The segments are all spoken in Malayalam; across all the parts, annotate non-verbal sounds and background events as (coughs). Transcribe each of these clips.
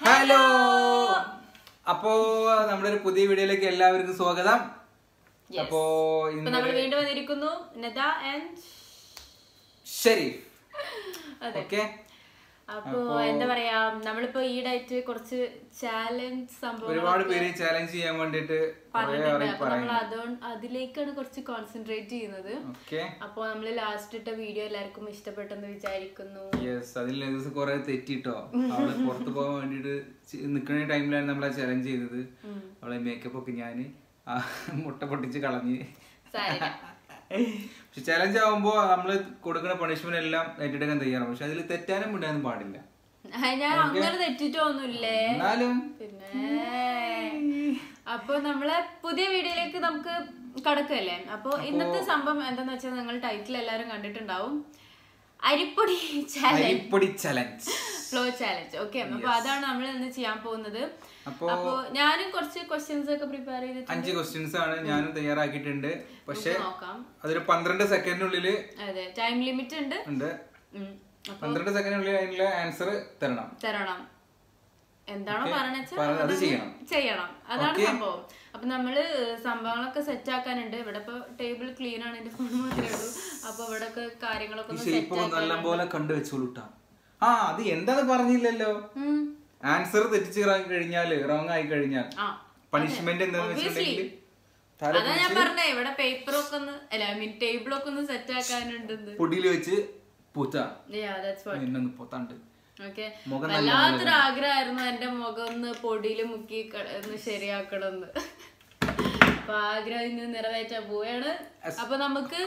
ഹലോ അപ്പോ നമ്മുടെ ഒരു പുതിയ വീഡിയോയിലേക്ക് എല്ലാവർക്കും സ്വാഗതം. അപ്പോ നമ്മൾ വീണ്ടും വന്നിരിക്കുന്നു നദ ആൻഡ് (laughs) അതെ. ഓക്കെ അപ്പോ എന്താ പറയാ നമ്മളിപ്പോ ഈടായിട്ട് കുറച്ച് ചാലഞ്ച് സംഭവം ഒരുപാട് പേര് ചാലഞ്ച് ചെയ്യാൻ വേണ്ടിട്ട് നമ്മൾ അതുകൊണ്ട് അതിലേക്കാണ് കുറച്ച് കോൺസെൻട്രേറ്റ് ചെയ്യുന്നത്. അപ്പോ നമ്മൾ ലാസ്റ്റ് ഇട്ട വീഡിയോ എല്ലാവർക്കും ഇഷ്ടപ്പെട്ടെന്ന് വിചാരിക്കുന്നു. യെസ് അതിൽ ദിവസം കുറെ തെറ്റിട്ടോ. അവൾ പുറത്തു പോകാൻ വേണ്ടിട്ട് നിക്കുന്ന ടൈമിലാണ് നമ്മൾ ആ ചലഞ്ച് ചെയ്തത്. അവളെ മേക്കപ്പ് ഒക്കെ ഞാൻ മുട്ട പൊട്ടിച്ച് കളഞ്ഞ്. പക്ഷെ ചലഞ്ച് ആവുമ്പോ നമ്മൾ കൊടുക്കുന്ന പണിഷ്മെന്റ് എല്ലാം ഏറ്റെടുക്കാൻ തയ്യാറാണ് പക്ഷെ അതിൽ തെറ്റാനും വിടാനും പാടില്ല. ഞാൻ അങ്ങനെ തെറ്റിട്ടൊന്നുമില്ലേ എന്നാലും. പിന്നെ അപ്പൊ നമ്മളെ പുതിയ വീഡിയോയിലേക്ക് നമുക്ക് കടക്കല്ലേ? അപ്പൊ ഇന്നത്തെ സംഭവം എന്താന്ന് വെച്ചാൽ നിങ്ങൾ ടൈറ്റിൽ എല്ലാരും കണ്ടിട്ടുണ്ടാവും. അരിപ്പൊടി ചലഞ്ച് ഫ്ലോ ചാലഞ്ച് ഓക്കെ അപ്പൊ അതാണ് നമ്മൾ ഇന്ന് ചെയ്യാൻ പോകുന്നത്. അപ്പോ ഞാനും കുറച്ച് ക്വസ്റ്റ്യൻസ് ഒക്കെ പ്രിപ്പയർ ചെയ്തിട്ടുണ്ട്. അഞ്ച് ക്വസ്റ്റ്യൻസ് ആണ് ഞാനും തയ്യാറാക്കിയിട്ടുണ്ട്. പക്ഷെ അതൊരു പന്ത്രണ്ട് സെക്കൻഡിനുള്ളിൽ അതെ ടൈം ലിമിറ്റ് ഉണ്ട്. ഉണ്ട്. പന്ത്രണ്ട് സെക്കൻഡിനുള്ളിൽ അതിനുള്ള ആൻസർ തരണം. തരണം. എന്താണോ Okay. പറഞ്ഞാൽ പറ- അത് ചെയ്യണം. ചെയ്യണം. അതാണ്. സംഭവം. അപ്പൊ നമ്മൾ സംഭവങ്ങളൊക്കെ സെറ്റ് ആക്കാനുണ്ട്. ഇവിടെ ഇപ്പൊ ടേബിൾ ക്ലീൻ ആണ്. എന്റെ ഫോൺ മാത്രമേ ഉള്ളൂ. അപ്പൊ ഇവിടെ ഒക്കെ കാര്യങ്ങളൊക്കെ നല്ലപോലെ കണ്ടു വെച്ചോളൂട്ടാ. ആ അത് എന്താ പറഞ്ഞില്ലല്ലോ. ആൻസർ തെറ്റിച്ച് കഴിഞ്ഞാൽ റോങ് ആയി കഴിഞ്ഞാൽ പണിഷ്മെന്റ് എന്താണെന്ന്. വെച്ചിട്ടുണ്ടെങ്കിൽ അതാ ഞാൻ പറഞ്ഞേ ഇവിടെ പേപ്പറൊക്കെ ഒന്ന് അല്ല ടേബിൾ ഒക്കെ ഒന്ന് സെറ്റ് പൊടിയിൽ വെച്ച് പൂച്ച പൊത്താണ്ട്. വല്ലാത്തൊരു ആഗ്രഹമായിരുന്നു എന്റെ മുഖം ഒന്ന് പൊടിയിൽ മുക്കി ഒന്ന് ശരിയാക്കണമെന്ന്. അപ്പൊ ആഗ്രഹം ഇന്ന് നിറവേറ്റാൻ പോവാണ് അപ്പൊ നമുക്ക്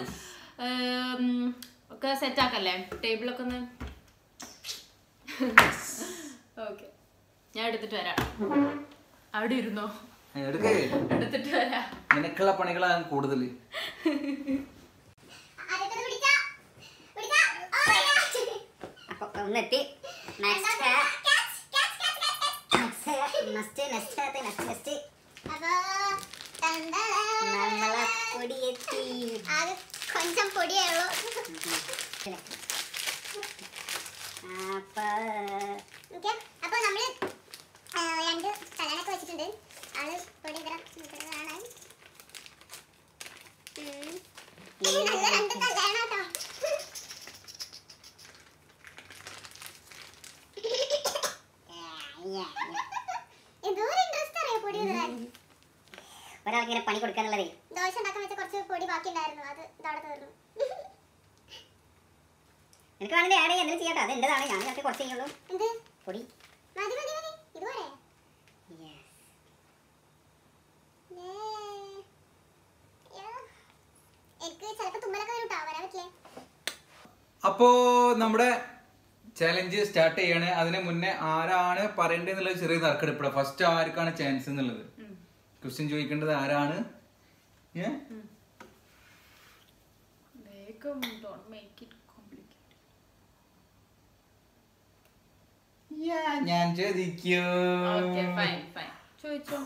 ഒക്കെ സെറ്റ് ആക്കല്ലേ? ടേബിളൊക്കെ ഒന്ന്. ഞാൻ എടുത്തിട്ട് വരാം. അവിടെ ഇരുന്നോ? എടുത്തിട്ട് വരാം. നിനക്കുള്ള പണികളാണ് കൂടുതൽ കൊഞ്ചം പൊടിയുള്ളൂ അപ്പൊ ചെയ്യാൻ അത് എന്റേതാണ്. ഞാൻ ഞങ്ങൾക്ക് കുറച്ച് ചെയ്യുള്ളൂ എന്ത്? പൊടി. മതി മതി മതി. ഇതുപോലെ. കേട്ടോ അപ്പോ നമ്മുടെ ചലഞ്ച് സ്റ്റാർട്ട് ചെയ്യാണ്. അതിന് മുന്നേ ആരാണ് പറയേണ്ടതെന്നുള്ള ചെറിയ തർക്കെടുപ്പിട ഫസ്റ്റ് ആർക്കാണ് ചാൻസ് എന്നുള്ളത്? ക്വസ്റ്റ്യൻ ചോദിക്കേണ്ടത് ആരാണ്? ഏ? ഞാൻ ചോദിക്കൂ. Fine fine. ചോദിച്ചോ.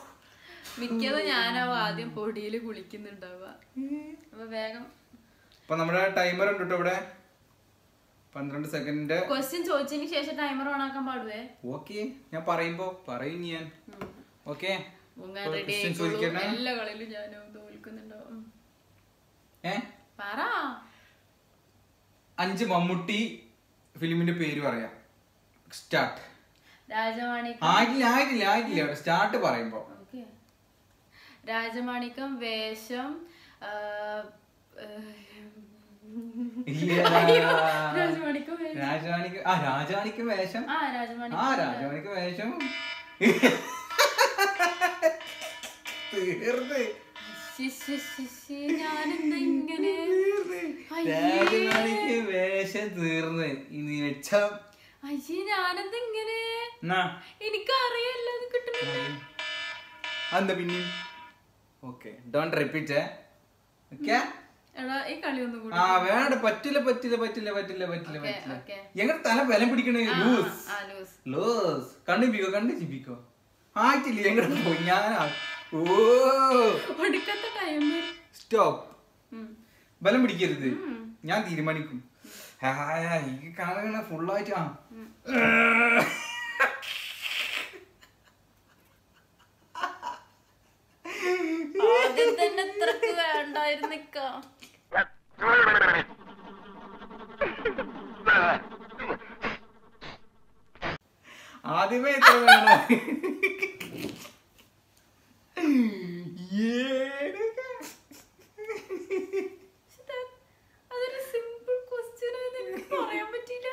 മിക്കതും ഞാനാവും ആദ്യം പൊടിയിൽ കുളിക്കുന്നുണ്ടാവുക. അപ്പൊ വേഗം. അപ്പൊ നമ്മുടെ ടൈമർ ഉണ്ട് ഇവിടെ. പന്ത്രണ്ട് സെക്കൻഡ് ക്വസ്റ്റ്യൻ ചോദിച്ചതിന് ശേഷം ടൈമർ ഓൺ ആക്കാൻ പാടുവേ? ഓക്കെ ഞാൻ പറയുമ്പോ പറയും ഞാൻ. ഓക്കെ? എല്ലാ കളിയിലും ഞാനും തോൽക്കുന്നുണ്ടാവും. പറ. അഞ്ച് മമ്മൂട്ടി ഫിലിമിന്റെ പേര് പറയാം. സ്റ്റാർട്ട് രാജമാണിക്കം ആയിട്ടില്ല ആയിട്ടില്ല ആയിട്ടില്ല. സ്റ്റാർട്ട് പറയുമ്പോ. രാജമാണിക്കം വേഷം ആ, ആ, രാജമാണിക്കം വേഷം. ആ രാജമാണിക്കം വേഷം. തീർന്ന്. രാജമാണിക്ക് വേഷം തീർന്ന്. ഇനി വെച്ചം എനിക്കറിയല്ലോ അതെന്താ ഓക്കെ ഡോണ്ട് റിപ്പീറ്റ് ഓക്കെ? ആ വേണ്ട പറ്റില്ല പറ്റില്ല പറ്റില്ല പറ്റില്ല പറ്റില്ല Okay, പറ്റില്ല. എങ്ങനെ തല ബലം പിടിക്കണേ? ആ, ലൂസ് ലൂസ് ആയിട്ടില്ല എങ്ങനെ പോയി? ഞാൻ ഓ. സ്റ്റോപ്പ് ബലം പിടിക്കരുത്. ഞാൻ തീരുമാനിക്കും. ഈ കാണുന്ന ഫുള്ളായിട്ട് ആ ആദ്യമേ ഇത്ര വേണോ ഏടുക. അതൊരു സിമ്പിൾ ക്വസ്റ്റ്യൻ എനിക്ക് പറയാൻ പറ്റില്ല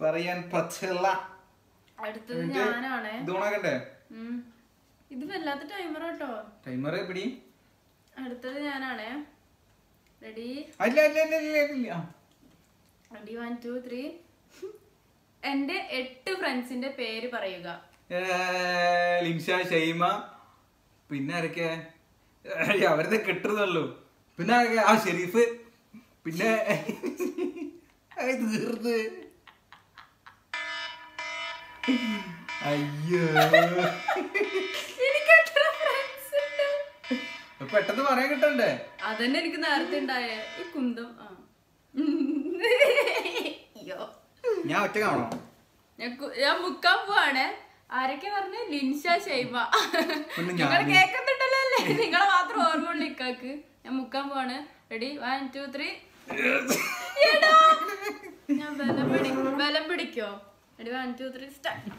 പറയാൻ പറ്റില്ല അടുത്തത് ഞാനാണേ. ഇത് ഓണാക്കണ്ടേ ഇത് വല്ലാത്ത ടൈമർ കേട്ടോ ടൈമർ എപ്പിടി? അടുത്തത് ഞാനാണേ. റെഡി അല്ല അല്ല അല്ല അല്ല അല്ല ആ. റെഡി വൺ ടു ത്രീ എന്റെ എട്ട് ഫ്രണ്ട്സിന്റെ പേര് പറയുക. ഷൈമ പിന്നെ ആരൊക്കെ? അവരത് കിട്ടുന്നുള്ളൂ പിന്നെ ആരൊക്കെ? ആ ഷെരീഫ്. പിന്നെ (laughs) തീർത്ത്. അയ്യോ. എനിക്ക് പെട്ടെന്ന് പറയാൻ കിട്ടണ്ടേ? അതന്നെ എനിക്ക് നേരത്തെ ഉണ്ടായ. ഈ കുന്തം ഞാൻ ഒറ്റ കാണോ ഞാൻ മുക്കാൻ പോവാണ്. ആരൊക്കെ പറഞ്ഞ? ലിൻഷ പിന്നെ നിങ്ങൾ കേക്കുന്നുണ്ടല്ലോ അല്ലേ? നിങ്ങളെ മാത്രം ഓർമ്മ ഉള്ളു ഇക്കാക്ക്. ഞാൻ മുക്കാൻ പോവാണ്. റെഡി വൺ ടു ത്രീ ഞാൻ ബലം പിടി ബലം പിടിക്കോ? Ready one two three start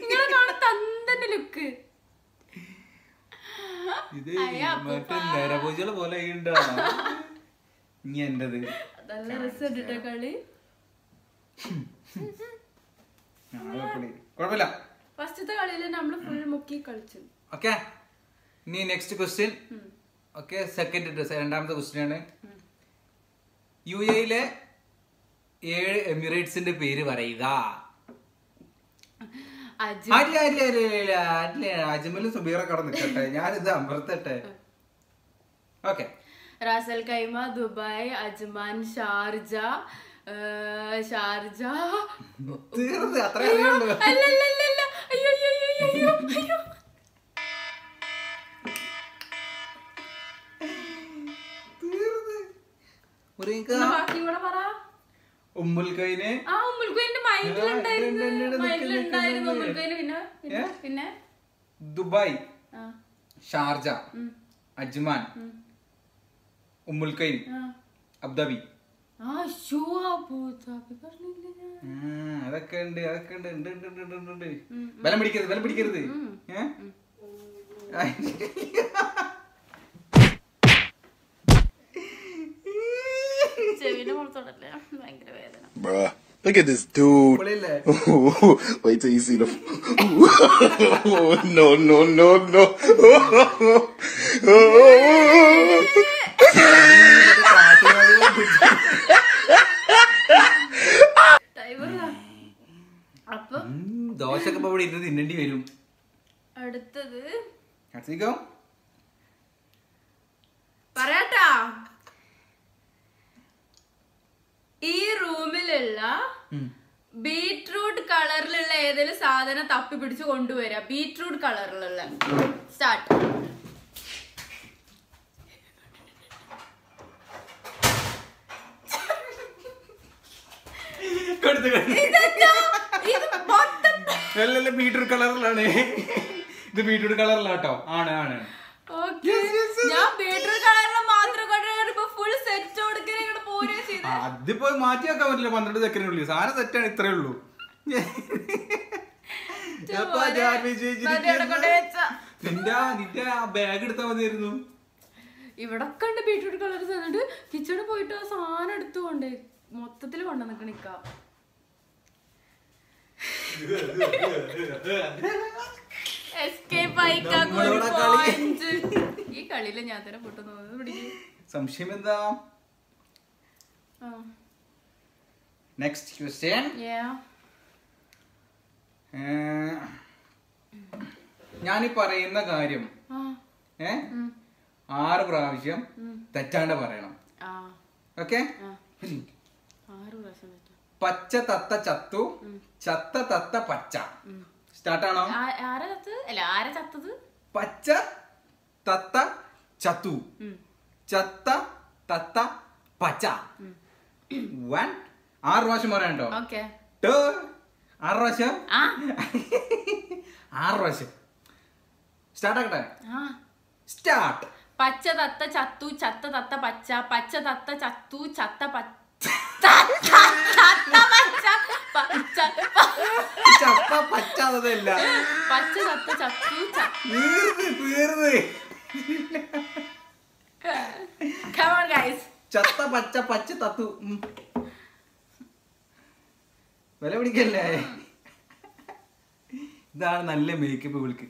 നിങ്ങളെ കാണാൻ ലുക്ക്. ഇത് അയ്യ, മറ്റേ നരഭോജികളെ പോലെ ഉണ്ടാ ഇനി എന്റത്. നല്ല രസം കളി കുഴപ്പമില്ല. ഫസ്റ്റത്തെ കളിയിൽ നമ്മൾ ഫുൾ മുക്കി കളിച്ചു. ഓക്കെ? ഇനി നെക്സ്റ്റ് ക്വസ്റ്റ്യൻ ഓക്കെ സെക്കൻഡ് രണ്ടാമത്തെ ക്വസ്റ്റ്യൻ ആണ്. യു എയിലെ ഏഴ് എമിറേറ്റ്സിന്റെ പേര് പറയുക. അജ്മലും സുബീറ അവിടെ നിൽക്കട്ടെ ഞാനിത് അമർത്തട്ടെ. Okay. Ras al Khaimah Dubai Ajman Sharjah Sharjah. തീർന്ന് അത്രേ അല്ലല്ലല്ല അയ്യോ അയ്യോ അയ്യോ അയ്യോ അയ്യോ തീർന്ന്. ഉറീക്ക. എന്നാ ബാക്കിയും കൂടെ പറ. ഉമ്മുൽ കൈന് ആ ഉമ്മുൽക്കോയിന്റെ മൈൻഡിലുണ്ടായിരുന്നു മൈൻഡിലുണ്ടായിരുന്നു നിൽക്കുന്നു. പിന്നെ. പിന്നെ ദുബായ്. ആ. Sharjah. Ajman. Umm al Quwain. Abu Dhabi. അതൊക്കെ ഉണ്ട് അതൊക്കെ ഉണ്ട് ഉണ്ട് ഉണ്ട് ഉണ്ട് ഉണ്ട്, ഉണ്ട്. ബലം പിടിക്കരുത് ബലം പിടിക്കരുത്. Bruh. Look at this dude. (laughs) Wait till you see the. (laughs) no, no, no, no. (laughs) ഇപ്പൊ ഇവിടെ ഇരുന്ന് തിന്നേണ്ടി വരും. അടുത്തത് പറയാട്ടാ. ഈ റൂമിലുള്ള ബീട്രൂട്ട് കളറിലുള്ള ഏതെങ്കിലും സാധനം തപ്പി പിടിച്ച് കൊണ്ടുവരാ. ബീട്രൂട്ട് കളറിലുള്ള. സ്റ്റാർട്ട്. മൊത്തം അല്ലല്ല ബീട്രൂട്ട് കളറിലാണ് ഇത് ബീട്രൂട്ട് കളറിലാട്ടോ ആണ് ആണ്. അതിപ്പോ മാറ്റി വെക്കാൻ പറ്റില്ല പന്ത്രണ്ട് സെക്കൻഡിനുള്ളിൽ സാധനം സെറ്റാണ് ഇത്രേ ഉള്ളൂ. നിന്റെ നിന്റെ ബാഗ് എടുത്താ മതിയായിരുന്നു. ഇവിടെ കണ്ട് ബീട്രൂട്ട് കളർ തന്നിട്ട് കിച്ചണിൽ പോയിട്ട് ആ സാധനം എടുത്തുകൊണ്ട് മൊത്തത്തിൽ കൊണ്ടു ഈ കളിയിൽ ഞാൻ തന്നെ പൊട്ടുന്നു സംശയം എന്താ? നെക്സ്റ്റ് ക്വസ്റ്റ്യൻ ഞാനീ പറയുന്ന കാര്യം. ഏ? ആറ് പ്രാവശ്യം തെറ്റാണ്ട് പറയണം. ഓക്കെ? പച്ച തത്ത ചത്തു. ചത്ത തത്ത പച്ച. സ്റ്റാർട്ടാണോ? പച്ച തത്ത ചത്തു. ചത്ത തത്ത പച്ച. വൺ ആറ് പ്രാവശ്യം പറയാണ്ടോ ആറ് പ്രാവശ്യം? (laughs) ആറ് പ്രാവശ്യം. സ്റ്റാർട്ട് ആക്കട്ടെ സ്റ്റാർട്ട്. പച്ച തത്ത ചത്തു ചത്ത തത്ത പച്ച പച്ച തത്ത ചത്തു ചത്ത പച്ച. ചപ്പ പച്ചാതല്ല പച്ച ചത്ത ചത്തു on, guys. ചത്ത പച്ച പച്ച തത്തു. വില പിടിക്കല്ലേ ഇതാണ് നല്ല മേക്കപ്പ് വിളിക്ക്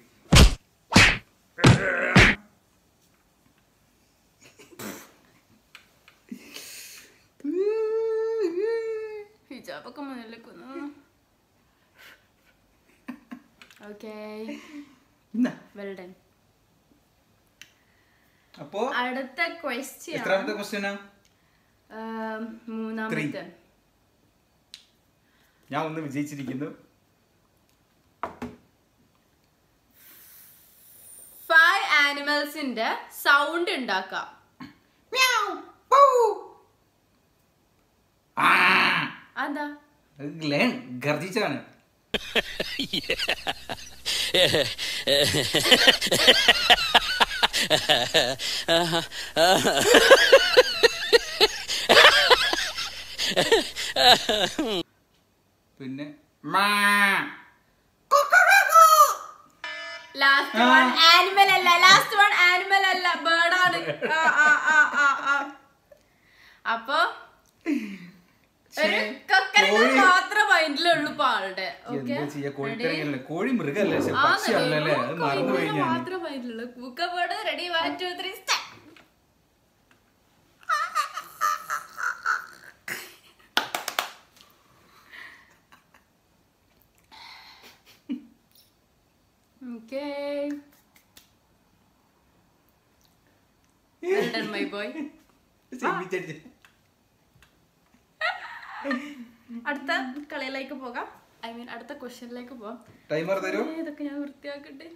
ഹിജാബൊക്കെ മുന്നിലേക്കുന്നു ഓക്കെ ഇന്നാ. വെൽ ഡൺ അപ്പോ അടുത്ത ക്വസ്റ്റ്യൻ എത്രാമത്തെ ക്വസ്റ്റ്യനാ മൂന്നാമത്തെ. ഞാൻ ഒന്ന് വിജയിച്ചിരിക്കുന്നു. ഫൈവ് ആനിമൽസിന്റെ സൗണ്ട് ഉണ്ടാക്കാം. ആ, അതെന്താ അത് ഗ്ലേൺ ഗർജിച്ചാണ് പിന്നെ. ലാസ്റ്റ് വൺ ആനിമൽ അല്ല ലാസ്റ്റ് വൺ ആനിമൽ അല്ല. അപ്പൊ ഒരു കൊക്കരങ്ങൾ കോഴി- മാത്രം മൈൻഡിലുള്ളൂ ഇപ്പൊ ആളുടെ ഓക്കെ എന്താ ചെയ്യാ കോഴിക്കറിയല്ലേ കോഴി മൃഗല്ലേ? പക്ഷെ പക്ഷിയല്ലേ അത് കഴിഞ്ഞാൽ Okay. Well done, my boy. (laughs) ചെമ്മിച്ചടിച്ച്. അടുത്ത കളിയിലേക്ക് പോകാം. ഐ മീൻ അടുത്ത ക്വസ്റ്റ്യനിലേക്ക് പോകാം. ടൈമർ തരൂ. ഇതൊക്കെ ഞാൻ വൃത്തിയാക്കട്ടെ.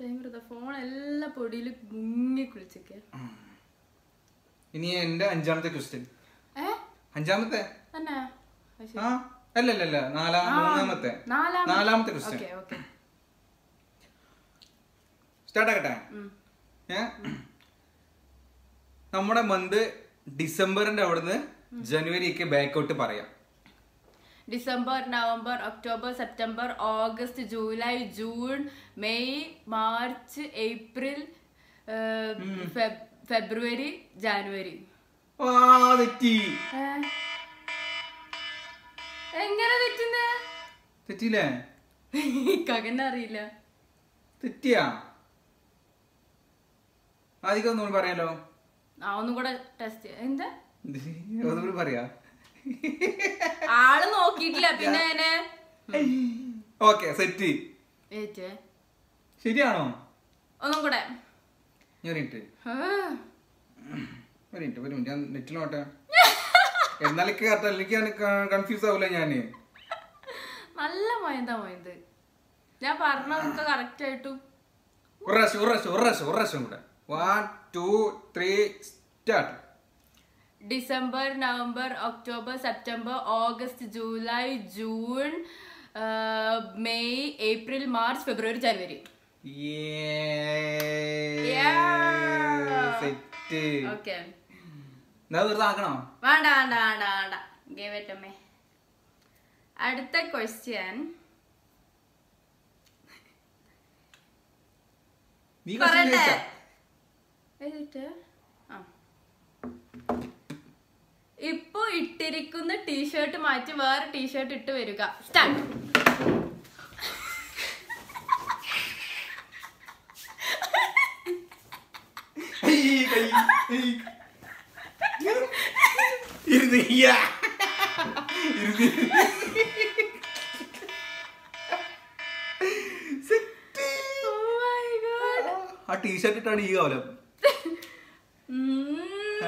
ടൈമർ ഫോൺ എല്ലാ പൊടിയിൽ മുങ്ങി കുളിച്ചൊക്കെ ഇനി എന്റെ അഞ്ചാമത്തെ ക്വസ്റ്റ്യൻ. അഞ്ചാമത്തെ? തന്നെ? ആ അല്ല അല്ല അല്ല നാലാം മൂന്നാമത്തെ. നാലാമത്തെ. ക്വസ്റ്റ്യൻ. സ്റ്റാർട്ട് ആക്കട്ടെ നമ്മുടെ മന്ത് ഡിസംബറിന്റെ അവിടുന്ന് ജനുവരിക്ക് ബാക്കൗട്ട് പറയാം. December November October September August July June May March April February January. എങ്ങനെ തെറ്റുന്നേ? തെറ്റിയില്ലേ? കകന്നെ അറിയില്ല. തെറ്റിയാ? ആദ്യം ഒന്നുകൂടി പറയാലോ. ആ ഒന്നും കൂടെ ടെസ്റ്റ് എന്താ? ഒന്നുകൂടി പറയാ. ആൾ നോക്കിയിട്ടില്ല. പിന്നെ ഓക്കെ സെറ്റ്. ശരിയാണോ? ഒന്നും കൂടെ. ഞാൻ ഒരു മിനിറ്റ്. ആ. ഒരു മിനിറ്റ് ഒരു മിനിറ്റ്. ഞാൻ നെറ്റിൽ നോട്ടെ എന്നാലൊക്കെ കറക്റ്റ് അല്ലെങ്കിൽ കൺഫ്യൂസ് ആവൂല ഞാൻ നല്ല മൊയന്താ മൊയന്ത് ഞാൻ പറഞ്ഞതൊക്കെ കറക്റ്റ് ആയിട്ടും. ഒരു പ്രാവശ്യം ഒരു പ്രാവശ്യം ഒരു പ്രാവശ്യം ഒരു പ്രാവശ്യം കൂടെ. One two three start December November October September August July June May April March February January വേണ്ട വേണ്ട വേണ്ട വേണ്ട. ഗേവേറ്റമ്മേ അടുത്ത ക്വസ്റ്റ്യൻ പറയട്ടെ? ആ. ഇപ്പൊ ഇട്ടിരിക്കുന്ന ടീഷർട്ട് മാറ്റി വേറെ ടീഷർട്ട് ഇട്ട് വരിക സ്റ്റാർട്ട്. ആ ടീഷർട്ട് ഇട്ടാണ് ഈ കാലം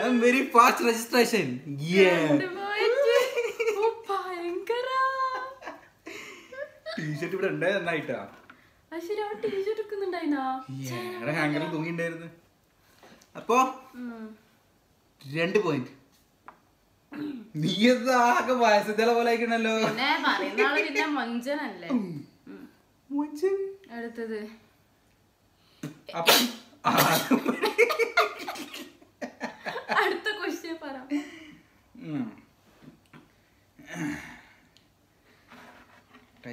am very fast registration. Yeah. T shirt ഇവിടെ ഉണ്ടായി നന്നായിട്ടാ. അപ്പോ രണ്ട് പോയിന്റ് നീ ആകെ വയസ്സത്തിലെ പോലെ ആയിക്കണല്ലോ. അടുത്തത്. അപ്പം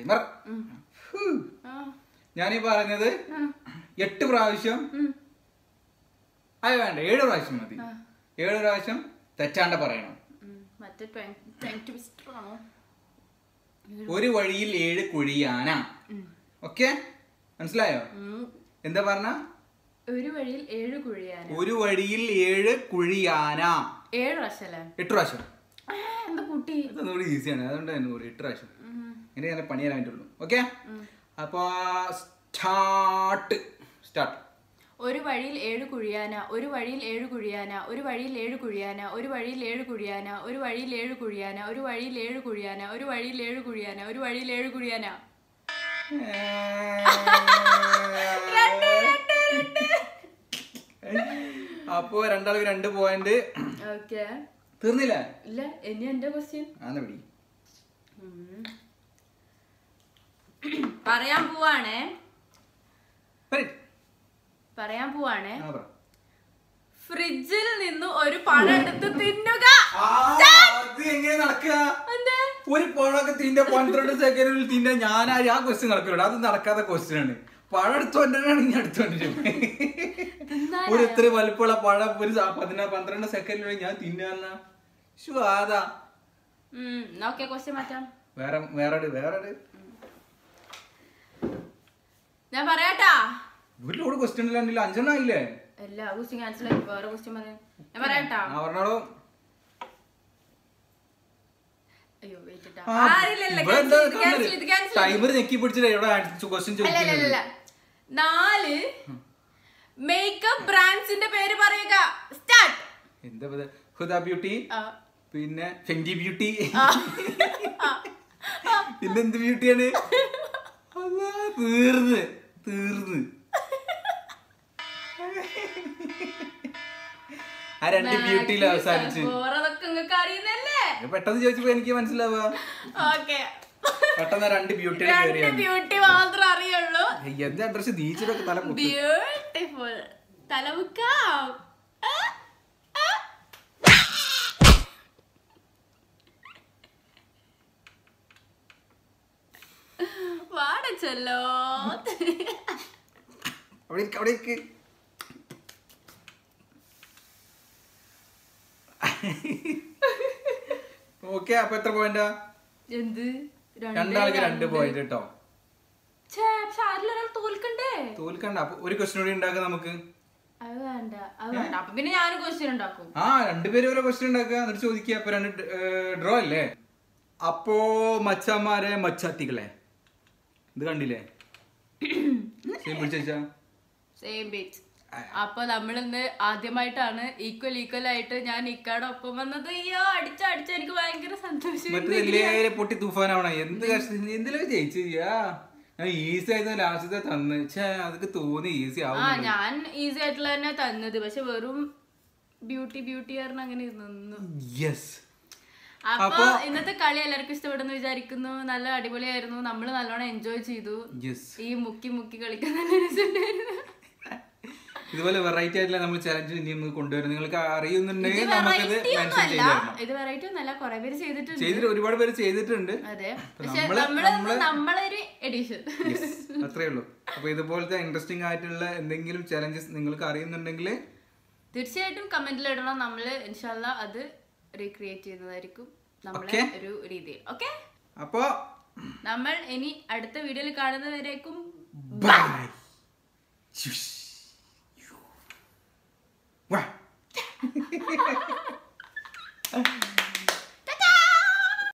ടൈമർ. ഞാനീ പറഞ്ഞത് എട്ട് പ്രാവശ്യം. അത് വേണ്ട ഏഴ് പ്രാവശ്യം മതി. ഏഴ് പ്രാവശ്യം തെറ്റാണ്ട പറയണം. ഒരു വഴിയിൽ ഏഴ് കുഴിയാന. ഓക്കെ? മനസ്സിലായോ? എന്താ പറഞ്ഞ? ഒരു വഴിയിൽ ഏഴ് കുഴിയാന. ഒരു വഴിയിൽ ഏഴ് കുഴിയാന. ഏഴ് പ്രാവശ്യം എട്ട് പ്രാവശ്യം. എന്താ കുട്ടി? ഈസിയാണ് അതുകൊണ്ട് എട്ട് പ്രാവശ്യം. ഇനി നല്ല പണി തരാൻ പറ്റുള്ളൂ ഓക്കെ അപ്പൊ സ്റ്റാർട്ട് സ്റ്റാർട്ട് ഒരു വഴിയിൽ ഏഴ് കുഴിയാന ഒരു വഴിയിൽ ഏഴ് കുഴിയാന ഒരു വഴിയിൽ ഏഴ് കുഴിയാന ഒരു വഴിയിൽ ഏഴ് കുഴിയാന ഒരു വഴിയിൽ ഏഴ് കുഴിയാന ഒരു വഴിയിൽ ഏഴ് കുഴിയാന ഒരു വഴിയിൽ ഏഴ് കുഴിയാന ഒരു വഴിയിൽ ഏഴ് കുഴിയാന. അപ്പോ രണ്ടാൾക്ക് രണ്ട് പോയിന്റ് ഓക്കെ തീർന്നില്ല? ഇല്ല ഇനി എന്റെ ക്വസ്റ്റ്യൻ ആന്ന് പിടി? (clears throat) പറയാൻ പോവാണ്. പറയ്. പറയാൻ പോവാണ്. ഫ്രിഡ്ജിൽ നിന്ന് ഒരു പഴം എടുത്ത് തിന്നുക. ഒരു പഴമൊക്കെ തിന്റെ പന്ത്രണ്ട് സെക്കൻഡിൽ തിന്നെ ഞാൻ ആ ക്വസ്റ്റ്യൻ നടക്കില്ല അത് നടക്കാത്ത ക്വസ്റ്റ്യൻ ആണ്. പഴം എടുത്തോണ്ടാണെങ്കിൽ എടുത്തോണ്ടിരും. ഒരു ഇത്ര വലുപ്പമുള്ള പഴം ഒരു പതിനാ പന്ത്രണ്ട് സെക്കൻഡിൽ ഞാൻ തിന്നാന്ന ശു ആദാ വേറെ വേറെ വേറെ. ഞാൻ പറയാട്ടാ. വീട്ടിലോട് ക്വസ്റ്റ്യൻ ഇല്ലാണ്ടില്ല അഞ്ചെണ്ണം ഇല്ലേ എല്ലാ ക്വസ്റ്റ്യൻ ക്യാൻസൽ ആയി വേറെ ക്വസ്റ്റ്യൻ പറഞ്ഞു ഞാൻ പറയാട്ടാ. പറഞ്ഞോളൂ. നാല്. മേക്കപ്പ് ബ്രാൻഡ്സിന്റെ പേര് പറയുക. സ്റ്റാർട്ട് എന്താ ഹുദ ബ്യൂട്ടി പിന്നെ ഫെൻഡി ബ്യൂട്ടി പിന്നെന്ത് ബ്യൂട്ടിയാണ് തീർന്ന്. തീർന്ന്. ആ രണ്ട് ബ്യൂട്ടിയിൽ അവസാനിച്ച്. പെട്ടെന്ന് ചോദിച്ചപ്പോ എനിക്ക് മനസ്സിലാവുക. പെട്ടെന്ന് രണ്ട് ബ്യൂട്ടി ബ്യൂട്ടി മാത്രം അറിയുള്ളൂ. എന്റെ അഡ്രസ് നീച്ചിലൊക്കെ തല ബ്യൂട്ടിഫുൾ തലമുക്കാം. വാടച്ചല്ലോ. അവിടെ ഇരിക്ക അവിടെ ഇരിക്ക്. ഓക്കെ അപ്പൊ എത്ര പോയിന്റാ എന്ത്? രണ്ടാൾക്ക് രണ്ട് പോയിന്റ് കേട്ടോ തോൽക്കണ്ടേ? തോൽക്കണ്ട. അപ്പൊ ഒരു ക്വസ്റ്റ്യൻ കൂടി ഉണ്ടാക്കാം നമുക്ക്. പിന്നെ ഞാൻ ക്വസ്റ്റ്യൻ ഉണ്ടാക്കും. ആ രണ്ടുപേരും ഓരോ ക്വസ്റ്റ്യൻ ഉണ്ടാക്കുക. എന്നിട്ട് ചോദിക്കുക. അപ്പൊ രണ്ട് ഡ്രോ അല്ലേ? അപ്പോ മച്ചന്മാരെ മച്ചാത്തികളെ. ഇത് കണ്ടില്ലേ? (coughs) ശരി, സെയിം ബീച്ച് അപ്പൊ നമ്മളിന്ന് ആദ്യമായിട്ടാണ് ഈക്വൽ ഈക്വൽ ആയിട്ട് ഞാൻ ഇക്കാടെ ഒപ്പം വന്നത്. അയ്യോ അടിച്ച അടിച്ച. എനിക്ക് ഭയങ്കര സന്തോഷം. പൊട്ടി തൂഫാനാവണം? എന്ത് കഷ്ടം എന്തിലും ജയിച്ചു ഈസി ആയിരുന്നു ലാസ്റ്റത്തെ തന്ന്. അതൊക്കെ തോന്നി ഈസി ആ ഞാൻ ഈസി ആയിട്ടുള്ള തന്നെ തന്നത്. പക്ഷെ വെറും ബ്യൂട്ടി ബ്യൂട്ടി കാരണം അങ്ങനെ നിന്നു യെസ് അപ്പൊ ഇന്നത്തെ കളി എല്ലാവർക്കും ഇഷ്ടപ്പെടുന്നു വിചാരിക്കുന്നു. നല്ല അടിപൊളിയായിരുന്നു. നമ്മൾ നല്ലോണം എൻജോയ് ചെയ്തു. ഈ മുക്കി മുക്കി കളിക്കാൻ നല്ല രസമുണ്ടായിരുന്നു. ഇതുപോലെ വെറൈറ്റി ആയിട്ടുള്ള നമ്മൾ ചലഞ്ച് ഇനി കൊണ്ടുവരും. നിങ്ങൾക്ക് അറിയുന്നുണ്ടെങ്കിൽ ഇത് മെൻഷൻ ഇത് വെറൈറ്റി ഒന്നല്ല കുറെ പേര് ചെയ്തിട്ടുണ്ട്. ചെയ്തിട്ട് ഒരുപാട് പേര് ചെയ്തിട്ടുണ്ട്. നമ്മൾ നമ്മൾ എഡിഷൻ അത്രേ ഉള്ളൂ. അപ്പൊ ഇതുപോലത്തെ ഇൻട്രസ്റ്റിംഗ് ആയിട്ടുള്ള എന്തെങ്കിലും ചലഞ്ചസ് നിങ്ങൾക്ക് അറിയുന്നുണ്ടെങ്കിൽ തീർച്ചയായിട്ടും കമന്റിൽ ഇടണം. നമ്മൾ ഇൻഷാല്ല അത് റീക്രിയേറ്റ് ചെയ്യുന്നതായിരിക്കും നമ്മളെ ഒരു രീതിയിൽ. ഓക്കെ അപ്പോ നമ്മൾ ഇനി അടുത്ത വീഡിയോയിൽ കാണുന്നവരേക്കും ബൈ Wow. (laughs)